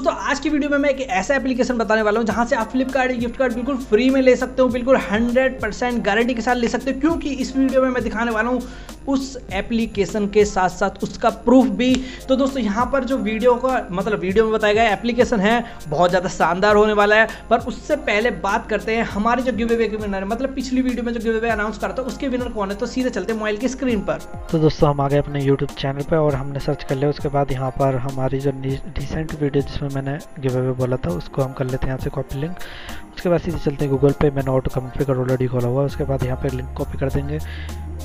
दोस्तों आज की वीडियो में मैं एक ऐसा एप्लीकेशन बताने वाला हूँ जहाँ से आप फ्लिपकार्ट गिफ्ट कार्ड बिल्कुल फ्री में ले सकते हो, बिल्कुल 100% गारंटी के साथ ले सकते हो, क्योंकि इस वीडियो में मैं दिखाने वाला हूँ उस एप्लीकेशन के साथ साथ उसका प्रूफ भी। तो दोस्तों, यहाँ पर जो वीडियो का मतलब वीडियो में बताया गया एप्लीकेशन है, बहुत ज़्यादा शानदार होने वाला है। पर उससे पहले बात करते हैं, हमारे जो गिवे के विनर है मतलब पिछली वीडियो में जो गिवे अनाउंस करता है उसके विनर कौन है? तो सीधे चलते मोबाइल की स्क्रीन पर। तो दोस्तों, हम आ गए अपने यूट्यूब चैनल पर और हमने सर्च कर लिया। उसके बाद यहाँ पर हमारी जो रिसेंट वीडियो जिसमें मैंने गिव अवे बोला था, उसको हम कर लेते हैं यहाँ से कॉपी लिंक उसके बाद सीधे चलते हैं गूगल पे, मैंने ऑटो कंपनी का ऑलरेडी खोला हुआ उसके बाद यहाँ पे लिंक कॉपी कर देंगे।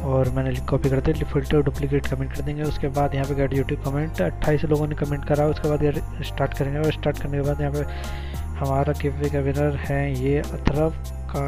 और मैंने लिंक कॉपी कर करते फ़िल्टर डुप्लीकेट कमेंट कर देंगे। उसके बाद यहाँ पे गेट यूट्यूब कमेंट अट्ठाईस लोगों ने कमेंट करा। उसके बाद स्टार्ट करेंगे। और स्टार्ट करने के बाद यहाँ पे हमारा गिवे का विनर है ये अथरफ का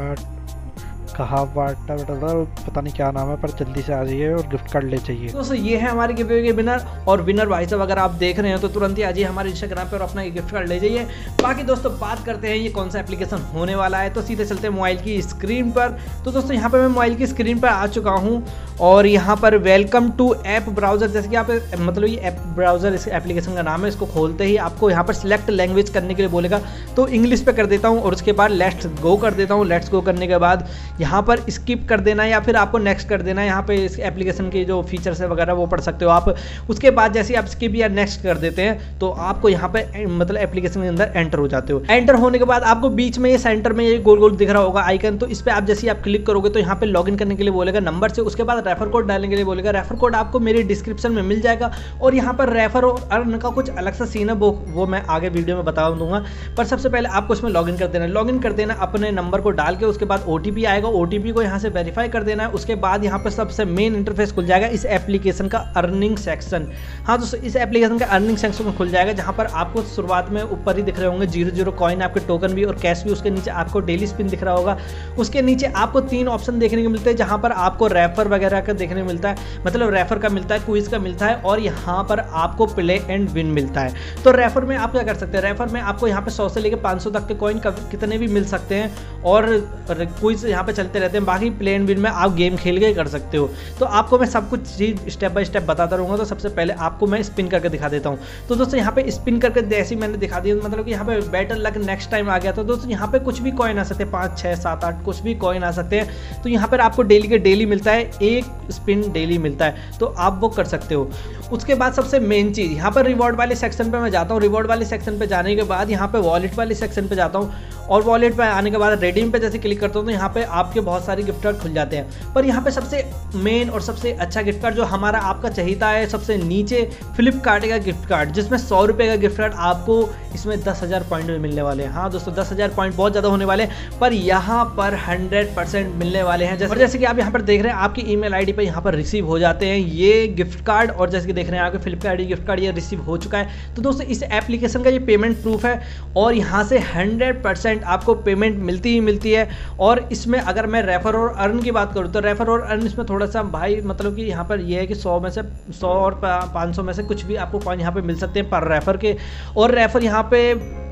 कहा पता नहीं क्या नाम है, पर जल्दी से आ जाइए और गिफ्ट कार्ड ले चाहिए दोस्तों ये है हमारे गिफ्ट के विनर और विनर भाई साहब, अगर आप देख रहे हैं तो तुरंत ही आ जाइए हमारे इंस्टाग्राम पर अपना गिफ्ट कार्ड ले जाइए। बाकी दोस्तों, बात करते हैं ये कौन सा एप्लीकेशन होने वाला है तो सीधे चलते हैं मोबाइल की स्क्रीन पर। तो दोस्तों, यहाँ पर मैं मोबाइल की स्क्रीन पर आ चुका हूँ और यहाँ पर वेलकम टू ऐप ब्राउज़र जैसे कि आप मतलब ये ऐप ब्राउज़र इस एप्लीकेशन का नाम है, इसको खोलते ही आपको यहाँ पर सिलेक्ट लैंग्वेज करने के लिए बोलेगा। तो इंग्लिश पे कर देता हूँ और उसके बाद लेट्स गो कर देता हूँ। लेट्स गो करने के बाद यहाँ पर स्किप कर देना या फिर आपको नेक्स्ट कर देना, यहाँ पे इस एप्लीकेशन के जो फीचर्स है वगैरह, वो पढ़ सकते हो आप। उसके बाद जैसे आप स्किप या नेक्स्ट कर देते हैं तो आपको यहाँ पर मतलब एप्लीकेशन के अंदर एंटर हो जाते हो। एंटर होने के बाद आपको बीच में ये सेंटर में ये गोल गोल दिख रहा होगा आइकन तो इस पर आप जैसे आप क्लिक करोगे तो यहाँ पर लॉगिन करने के लिए बोलेगा नंबर से, उसके बाद रेफर कोड डालने के लिए बोलेगा रेफर कोड आपको मेरे डिस्क्रिप्शन में मिल जाएगा। और यहाँ पर रेफर और अर्न का कुछ अलग सा सीन है, वो वो मैं आगे वीडियो में बता दूँगा। पर सबसे पहले आपको इसमें लॉगिन कर देना लॉगिन कर देना, अपने नंबर को डाल के, उसके बाद ओटीपी आएगा ओ को यहाँ से वेरीफाई कर देना है। उसके बाद यहाँ पर सबसे मेन इंटरफेस खुल जाएगा इस एप्लीकेशन का अर्निंग सेक्शन हाँ दोस्तों इस एप्लीकेशन का अर्निंग सेक्शन खुल जाएगा, जहाँ पर आपको शुरुआत में ऊपर ही दिख रहे होंगे ज़ीरो ज़ीरो कॉइन आपके टोकन भी और कैश भी, उसके नीचे आपको डेली स्पिन दिख रहा होगा। उसके नीचे आपको तीन ऑप्शन देखने को मिलते हैं, जहाँ पर आपको रेफर वगैरह का देखने मिलता है। मतलब रेफर का मिलता है क्विज का मिलता है और यहाँ पर आपको प्ले एंड विन मिलता है। तो रेफर में आप क्या कर सकते हैं? रेफर में आपको यहाँ पर सौ से लेकर पाँच तक के कॉइन कितने भी मिल सकते हैं और क्विज यहाँ पे चलते रहते हैं, बाकी प्ले एंड विन में आप गेम खेल के कर सकते हो। तो आपको मैं सब कुछ चीज़ स्टेप बाय स्टेप बताता रहूँगा तो सबसे पहले आपको मैं स्पिन करके दिखा देता हूँ। तो दोस्तों, यहाँ पे स्पिन करके जैसे मैंने दिखा दिया मतलब कि यहाँ पे बेटर लक नेक्स्ट टाइम आ गया तो दोस्तों, यहाँ पे कुछ भी कॉइन आ सकते हैं, पाँच छः सात, आठ, कुछ भी कॉइन आ सकते हैं। तो यहाँ पर आपको डेली के डेली मिलता है, एक स्पिन डेली मिलता है तो आप वो कर सकते हो। उसके बाद सबसे मेन चीज़, यहाँ पर रिवॉर्ड वाले सेक्शन पर मैं जाता हूँ। रिवॉर्ड वाले सेक्शन पे जाने के बाद यहाँ पर वॉलेट वाले सेक्शन पर जाता हूँ। और वॉलेट पर आने के बाद रेडीम पे जैसे क्लिक करता हूँ तो यहाँ पे आपके बहुत सारे गिफ्ट कार्ड खुल जाते हैं। पर यहाँ पे सबसे मेन और सबसे अच्छा गिफ्ट कार्ड जो हमारा आपका चाहिता है, सबसे नीचे फ्लिपकार्ट का गिफ्ट कार्ड जिसमें सौ रुपये का गिफ्ट कार्ड आपको इसमें दस हज़ार पॉइंट में मिलने वाले हैं। हाँ दोस्तों, दस हज़ार पॉइंट बहुत ज़्यादा होने वाले हैं, पर यहाँ पर हंड्रेड परसेंट मिलने वाले हैं। जैसे जैसे कि आप यहाँ पर देख रहे हैं, आपकी ई मेल आई डी पर यहाँ पर रिसीव हो जाते हैं ये गिफ्ट कार्ड और जैसे कि देख रहे हैं, आपके फ्लिपकार्ट गिफ्ट कार्ड ये रिसीव हो चुका है। तो दोस्तों, इस एप्लीकेशन का ये पेमेंट प्रूफ है, और यहाँ से हंड्रेड परसेंट आपको पेमेंट मिलती ही मिलती है। और इसमें अगर मैं रेफर और अर्न की बात करूँ तो रेफर और अर्न इसमें थोड़ा सा भाई मतलब कि यहाँ पर यह है कि सौ में से, सौ और पाँच सौ में से कुछ भी आपको पॉइंट यहाँ पर मिल सकते हैं पर रेफर के। और रेफर यहाँ पे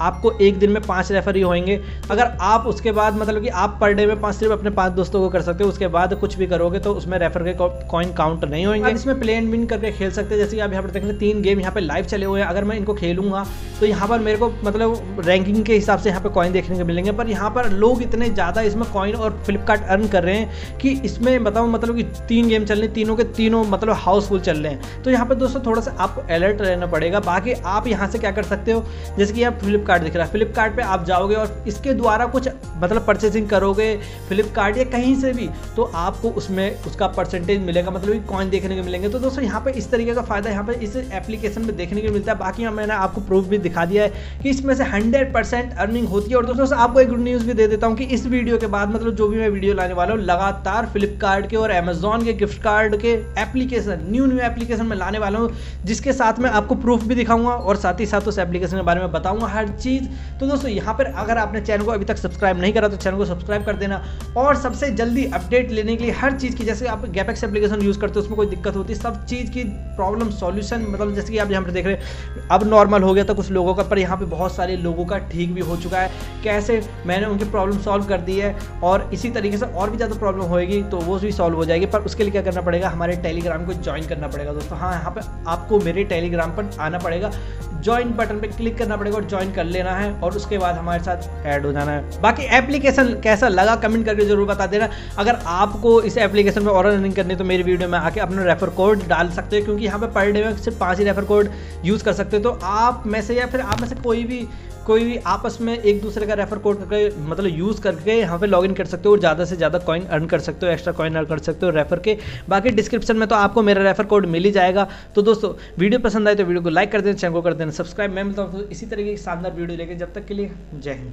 आपको एक दिन में पाँच रेफरी होंगे। अगर आप उसके बाद मतलब कि आप पर डे में पाँच सिर्फ़ अपने पाँच दोस्तों को कर सकते हो, उसके बाद कुछ भी करोगे तो उसमें रेफर के कॉइन काउंट नहीं होंगे। इसमें प्ले एंड विन करके खेल सकते हैं। जैसे कि आप यहाँ पर देख देखेंगे तीन गेम यहाँ पे लाइव चले हुए हैं। अगर मैं इनको खेलूँगा तो यहाँ पर मेरे को मतलब रैंकिंग के हिसाब से यहाँ पे कॉइन देखने को मिलेंगे। पर यहाँ पर लोग इतने ज़्यादा इसमें कॉइन और फ्लिपकार्ट अर्न कर रहे हैं कि इसमें बताओ मतलब कि तीन गेम चल रहे हैं, तीनों के तीनों मतलब हाउसफुल चल रहे हैं। तो यहाँ पर दोस्तों, थोड़ा सा आपको अलर्ट रहना पड़ेगा। बाकी आप यहाँ से क्या कर सकते हो? जैसे कि आप फ्लिपकार्ट फ्लिपकार्ट दिख रहा है। फ्लिपकार्ट पे आप जाओगे और इसके द्वारा कुछ मतलब परचेसिंग करोगे फ्लिपकार्ट या कहीं से भी तो आपको उसमें उसका परसेंटेज मिलेगा। मतलब कॉइन देखने को मिलेंगे। तो दोस्तों, यहाँ पर इस तरीके का फ़ायदा यहाँ पर इस एप्लीकेशन में देखने को मिलता है। बाकी मैंने आपको प्रूफ भी दिखा दिया है कि इसमें से हंड्रेड अर्निंग होती है। और दोस्तों, आपको एक गुड न्यूज़ भी दे देता हूँ कि इस वीडियो के बाद मतलब जो भी मैं वीडियो लाने वाला हूँ, लगातार फ्लिपकार्ट के और अमेजोन के गिफ्ट कार्ड के एप्लीकेशन न्यू न्यू एप्लीकेशन में लाने वाला हूँ, जिसके साथ मैं आपको प्रूफ भी दिखाऊँगा और साथ ही साथ उस एप्लीकेशन के बारे में बताऊँगा। हर चीज़। तो दोस्तों, यहाँ पर अगर आपने चैनल को अभी तक सब्सक्राइब नहीं करा तो चैनल को सब्सक्राइब कर देना और सबसे जल्दी अपडेट लेने के लिए हर चीज़ की, जैसे आप गैपेक्स एप्लीकेशन यूज़ करते हो, उसमें कोई दिक्कत होती है, सब चीज़ की प्रॉब्लम सॉल्यूशन मतलब जैसे कि आप यहाँ पर देख रहे हैं, अब नॉर्मल हो गया था कुछ लोगों का, पर यहाँ पर बहुत सारे लोगों का ठीक भी हो चुका है। कैसे? मैंने उनकी प्रॉब्लम सॉल्व कर दी है और इसी तरीके से और भी ज़्यादा प्रॉब्लम होएगी तो वो भी सॉल्व हो जाएगी। पर उसके लिए क्या करना पड़ेगा? हमारे टेलीग्राम को ज्वाइन करना पड़ेगा दोस्तों। हाँ यहाँ पे आपको मेरे टेलीग्राम पर आना पड़ेगा। ज्वाइन बटन पे क्लिक करना पड़ेगा और ज्वाइन कर लेना है और उसके बाद हमारे साथ ऐड हो जाना है। बाकी एप्लीकेशन कैसा लगा कमेंट करके ज़रूर बता देना। अगर आपको इस एप्लीकेशन में और रनिंग करनी तो मेरी वीडियो में आके अपना रेफर कोड डाल सकते हो, क्योंकि यहाँ पर पर डे में सिर्फ़ पाँच ही रेफर कोड यूज़ कर सकते हो। तो आप में से या फिर आप में से कोई भी कोई भी आपस में एक दूसरे का रेफर कोड करके मतलब यूज़ करके यहाँ पे लॉगिन कर सकते हो और ज़्यादा से ज़्यादा कॉइन अर्न कर सकते हो एक्स्ट्रा कॉइन अर्न कर सकते हो रेफर के। बाकी डिस्क्रिप्शन में तो आपको मेरा रेफर कोड मिल ही जाएगा। तो दोस्तों, वीडियो पसंद आए तो वीडियो को लाइक कर देना चैनल को कर देना सब्सक्राइब मैं मिलता हूँ इसी तरीके की शानदार वीडियो लेकर जब तक के लिए जय हिंद।